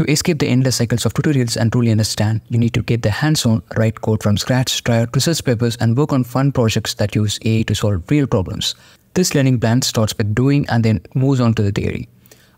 To escape the endless cycles of tutorials and truly understand, you need to get the hands-on, write code from scratch, try out research papers and work on fun projects that use AI to solve real problems. This learning plan starts with doing and then moves on to the theory.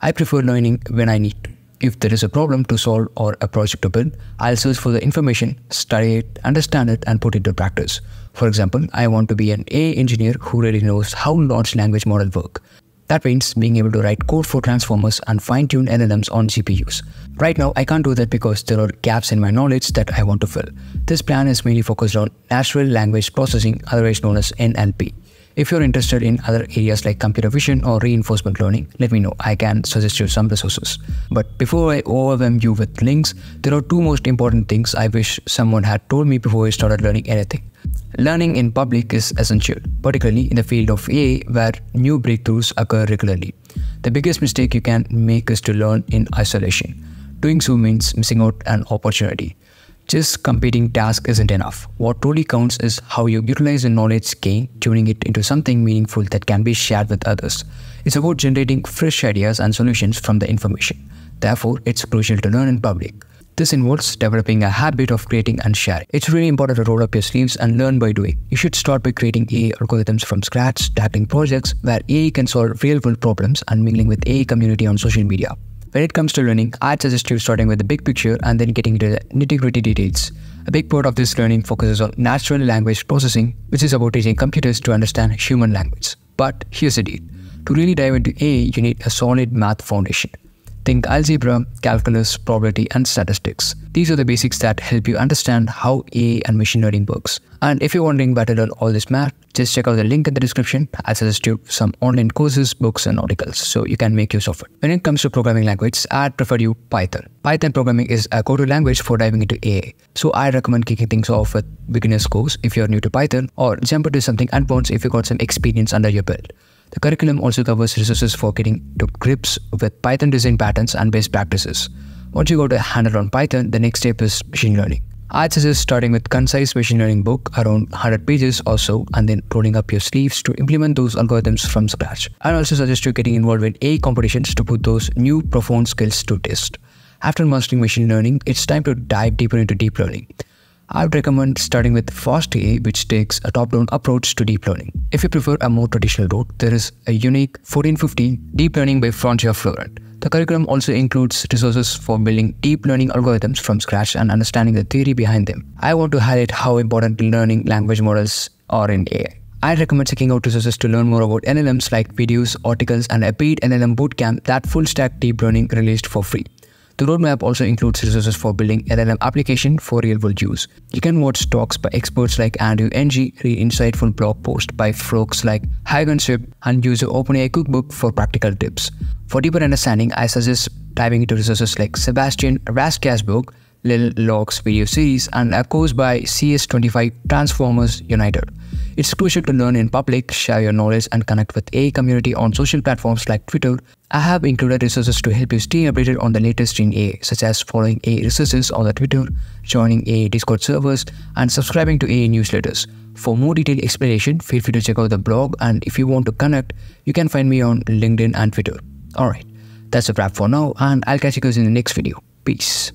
I prefer learning when I need to. If there is a problem to solve or a project to build, I'll search for the information, study it, understand it, and put it to practice. For example, I want to be an AI engineer who really knows how large language models work. That means being able to write code for transformers and fine-tune LLMs on GPUs. Right now, I can't do that because there are gaps in my knowledge that I want to fill. This plan is mainly focused on natural language processing, otherwise known as NLP. If you're interested in other areas like computer vision or reinforcement learning, let me know. I can suggest you some resources. But before I overwhelm you with links, there are two most important things I wish someone had told me before I started learning anything. Learning in public is essential, particularly in the field of AI where new breakthroughs occur regularly. The biggest mistake you can make is to learn in isolation. Doing so means missing out an opportunity. Just completing tasks isn't enough. What truly counts is how you utilize the knowledge gained, tuning it into something meaningful that can be shared with others. It's about generating fresh ideas and solutions from the information. Therefore, it's crucial to learn in public. This involves developing a habit of creating and sharing. It's really important to roll up your sleeves and learn by doing. You should start by creating AI algorithms from scratch, tackling projects where AI can solve real-world problems and mingling with AI community on social media. When it comes to learning, I'd suggest you starting with the big picture and then getting into the nitty-gritty details. A big part of this learning focuses on natural language processing, which is about teaching computers to understand human language. But here's the deal. To really dive into AI, you need a solid math foundation. Think algebra, calculus, probability, and statistics. These are the basics that help you understand how AI and machine learning works. And if you're wondering where to learn all this math, just check out the link in the description. I suggest you some online courses, books, and articles so you can make use of it. When it comes to programming language, I'd prefer you Python. Python programming is a go-to language for diving into AI. So I recommend kicking things off with beginner's course if you're new to Python or jump into something advanced if you got some experience under your belt. The curriculum also covers resources for getting to grips with Python design patterns and best practices. Once you got a handle on Python, the next step is machine learning. I'd suggest starting with concise machine learning book around 100 pages or so and then rolling up your sleeves to implement those algorithms from scratch. I'd also suggest you getting involved in AI competitions to put those new profound skills to test. After mastering machine learning, it's time to dive deeper into deep learning. I would recommend starting with FastAI, which takes a top-down approach to deep learning. If you prefer a more traditional route, there is a unique 1450 Deep Learning by François Fleuret. The curriculum also includes resources for building deep learning algorithms from scratch and understanding the theory behind them. I want to highlight how important learning language models are in AI. I recommend checking out resources to learn more about LLMs like videos, articles, and a paid LLM bootcamp that full stack deep learning released for free. The roadmap also includes resources for building LLM application for real-world use. You can watch talks by experts like Andrew Ng, read insightful blog posts by folks like Huyen Chip, and use the OpenAI cookbook for practical tips. For deeper understanding, I suggest diving into resources like Sebastian Raschka's book, Lil Locke's video series, and a course by CS25 Transformers United. It's crucial to learn in public, share your knowledge, and connect with AI community on social platforms like Twitter. I have included resources to help you stay updated on the latest in AI, such as following AI resources on the Twitter, joining AI Discord servers, and subscribing to AI newsletters. For more detailed explanation, feel free to check out the blog, and if you want to connect, you can find me on LinkedIn and Twitter. Alright, that's a wrap for now, and I'll catch you guys in the next video. Peace.